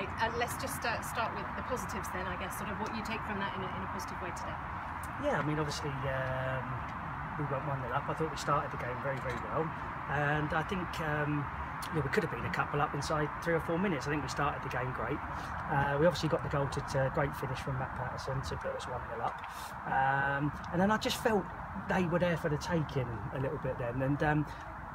Okay, uh, let's just uh, start with the positives then, I guess, sort of what you take from that in a, in a positive way today. Yeah, I mean, obviously, um, we went 1 0 up. I thought we started the game very, very well. And I think um, yeah, we could have been a couple up inside three or four minutes. I think we started the game great. Uh, we obviously got the goal to, to great finish from Matt Patterson to put us 1 0 up. Um, and then I just felt they were there for the taking a little bit then. And um,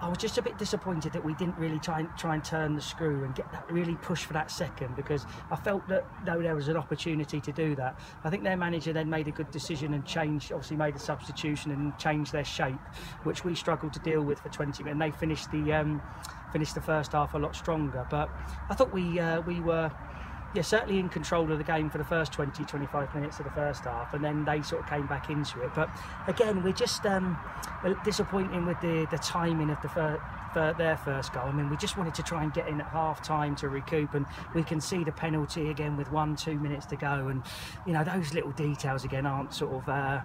I was just a bit disappointed that we didn't really try and try and turn the screw and get that really push for that second because I felt that though there was an opportunity to do that. I think their manager then made a good decision and changed, obviously made a substitution and changed their shape, which we struggled to deal with for 20 minutes. And they finished the um, finished the first half a lot stronger. But I thought we uh, we were yeah, certainly in control of the game for the first 20, 25 minutes of the first half, and then they sort of came back into it. But again, we're just um, disappointing with the, the timing of the their first goal. I mean, we just wanted to try and get in at half time to recoup, and we can see the penalty again with one, two minutes to go, and you know those little details again aren't sort of. Uh,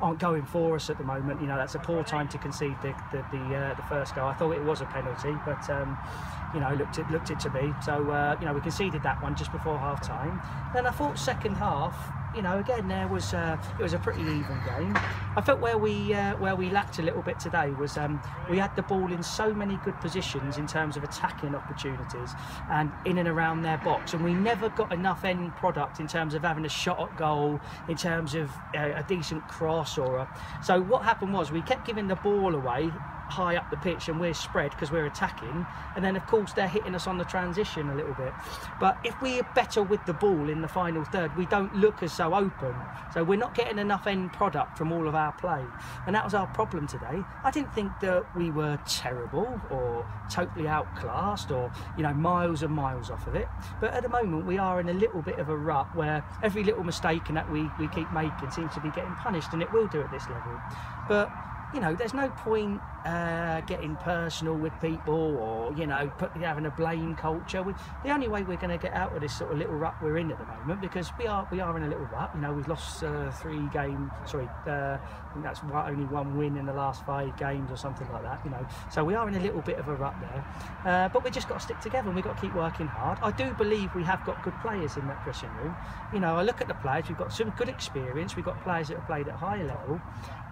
aren't going for us at the moment. You know, that's a poor time to concede the the the, uh, the first goal. I thought it was a penalty, but um, you know, looked it looked it to be. So uh, you know, we conceded that one just before half time. Then I thought second half, you know, again there was uh, it was a pretty even game. I felt where we uh, where we lacked a little bit today was um, we had the ball in so many good positions in terms of attacking opportunities and in and around their box, and we never got enough end product in terms of having a shot at goal, in terms of uh, a decent cross or a. So what happened was we kept giving the ball away high up the pitch and we're spread because we're attacking. And then of course they're hitting us on the transition a little bit. But if we're better with the ball in the final third we don't look as so open. So we're not getting enough end product from all of our play. And that was our problem today. I didn't think that we were terrible or totally outclassed or you know miles and miles off of it. But at the moment we are in a little bit of a rut where every little mistake and that we, we keep making seems to be getting punished and it will do at this level. But you know, there's no point uh, getting personal with people or, you know, put, having a blame culture. We, the only way we're going to get out of this sort of little rut we're in at the moment, because we are we are in a little rut. You know, we've lost uh, three games. Sorry, uh, I think that's one, only one win in the last five games or something like that. You know, so we are in a little bit of a rut there. Uh, but we just got to stick together and we've got to keep working hard. I do believe we have got good players in that dressing room. You know, I look at the players. We've got some good experience. We've got players that have played at high level.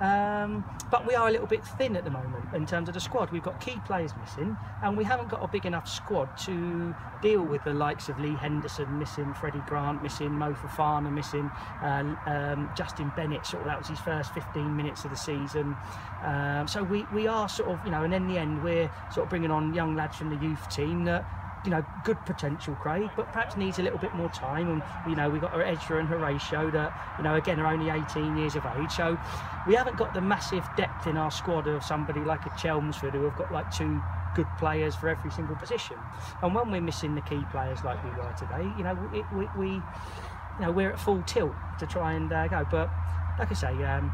Um, but we are a little bit thin at the moment in terms of the squad. We've got key players missing, and we haven't got a big enough squad to deal with the likes of Lee Henderson missing, Freddie Grant missing, Mo Fofana missing, uh, um, Justin Bennett. Sort of that was his first 15 minutes of the season. Um, so we we are sort of you know, and in the end we're sort of bringing on young lads from the youth team that you know, good potential, Craig, but perhaps needs a little bit more time. And you know, we've got Edra and Horatio that, you know, again are only 18 years of age. So we haven't got the massive depth in our squad of somebody like a Chelmsford who have got like two good players for every single position. And when we're missing the key players like we were today, you know, it, we, we, you know, we're at full tilt to try and uh, go. But like I say, um,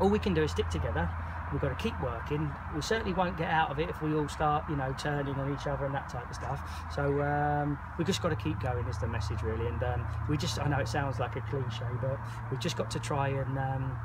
all we can do is stick together we've got to keep working. We certainly won't get out of it if we all start, you know, turning on each other and that type of stuff. So um, we've just got to keep going is the message really. And um, we just, I know it sounds like a cliche, but we've just got to try and um,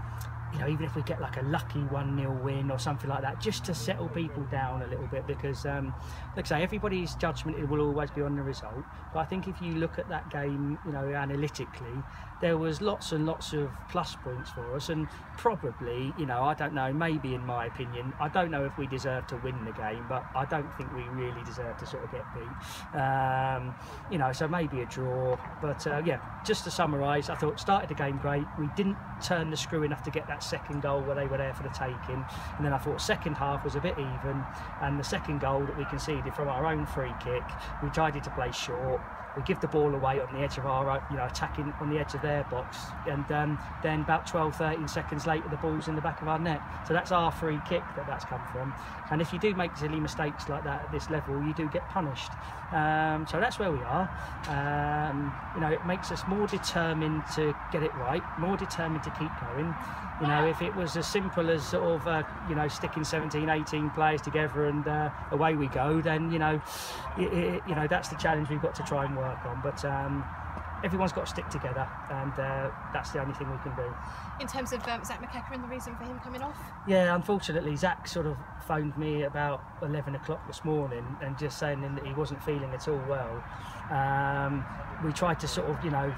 you know, even if we get like a lucky 1 0 win or something like that, just to settle people down a little bit because, um, like I say, everybody's judgment will always be on the result. But I think if you look at that game, you know, analytically, there was lots and lots of plus points for us, and probably, you know, I don't know, maybe in my opinion, I don't know if we deserve to win the game, but I don't think we really deserve to sort of get beat. Um, you know, so maybe a draw. But uh, yeah, just to summarise, I thought started the game great. We didn't turn the screw enough to get that second goal where they were there for the taking. And then I thought second half was a bit even. And the second goal that we conceded from our own free kick, we tried it to play short we give the ball away on the edge of our, you know, attacking on the edge of their box, and um, then about 12, 13 seconds later, the ball's in the back of our net. So that's our free kick that that's come from. And if you do make silly mistakes like that at this level, you do get punished. Um, so that's where we are. Um, you know, it makes us more determined to get it right, more determined to keep going. You know, if it was as simple as sort of, uh, you know, sticking 17, 18 players together and uh, away we go, then you know, it, it, you know that's the challenge we've got to try and work on. But um, everyone's got to stick together, and uh, that's the only thing we can do. In terms of um, Zach McEachran and the reason for him coming off? Yeah, unfortunately, Zach sort of phoned me about 11 o'clock this morning and just saying that he wasn't feeling at all well. Um, we tried to sort of, you know,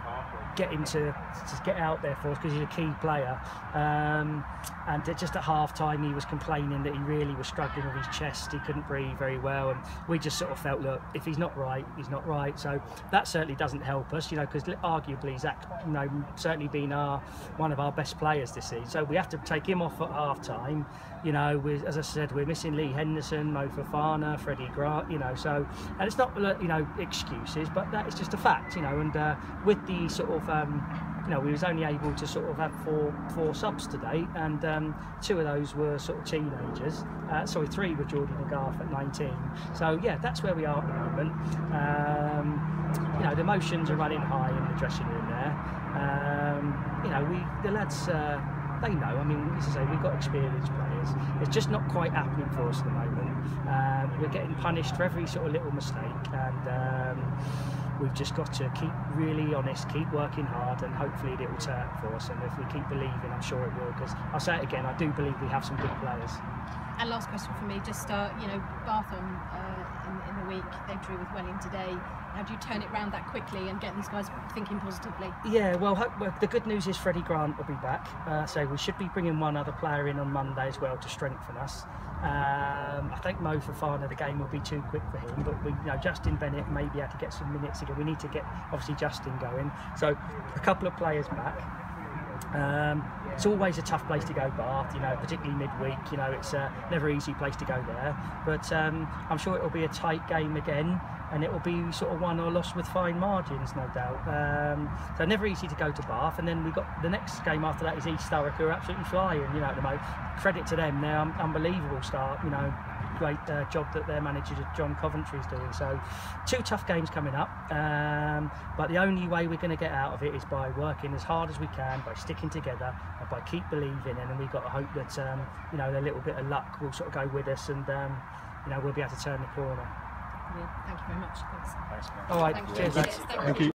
get him to, to get out there for us because he's a key player. Um, and just at half time, he was complaining that he really was struggling with his chest. He couldn't breathe very well. And we just sort of felt, look, if he's not right, he's not right. So that certainly doesn't help us, you know, because arguably Zach, you know, certainly been our one of our best players this season. So we have to take him off at half time. You know, we, as I said, we're missing Lee Henderson, Mo Fofana, Freddie Grant, you know, so, and it's not, you know, excuses, but that is just a fact, you know, and uh, with the sort of, um, you know, we was only able to sort of have four four subs today, and um, two of those were sort of teenagers. Uh, sorry, three were Jordan and Garth at 19. So yeah, that's where we are at the moment. Um, you know, the emotions are running high in the dressing room there. Um, you know, we the lads. Uh, they know. I mean, as I say, we've got experienced players. It's just not quite happening for us at the moment. Um, we're getting punished for every sort of little mistake, and um, we've just got to keep really honest, keep working hard, and hopefully it will turn for us. And if we keep believing, I'm sure it will. Because I'll say it again, I do believe we have some good players. And last question for me, just uh, you know, Bath on uh, in, in, the week they drew with Welling today. How do you turn it round that quickly and get these guys thinking positively? Yeah, well, well the good news is Freddie Grant will be back, uh, so we should be bringing one other player in on Monday as well to strengthen us. Um, I think Mo Fofana, the game will be too quick for him, but we, you know, Justin Bennett maybe had to get some minutes We need to get obviously Justin going. So a couple of players back. Um, it's always a tough place to go, Bath. You know, particularly midweek. You know, it's a never easy place to go there. But um, I'm sure it'll be a tight game again, and it will be sort of won or lost with fine margins, no doubt. Um, so never easy to go to Bath. And then we got the next game after that is East Thurrock, who are absolutely flying. You know, at the moment. Credit to them, they're unbelievable start. You know, great uh, job that their manager John Coventry is doing. So, two tough games coming up, um, but the only way we're going to get out of it is by working as hard as we can, by sticking together, and by keep believing. And we've got to hope that um, you know a little bit of luck will sort of go with us, and um, you know we'll be able to turn the corner. Thank you very much. Thanks. All right. Thank Cheers. You. Thank you.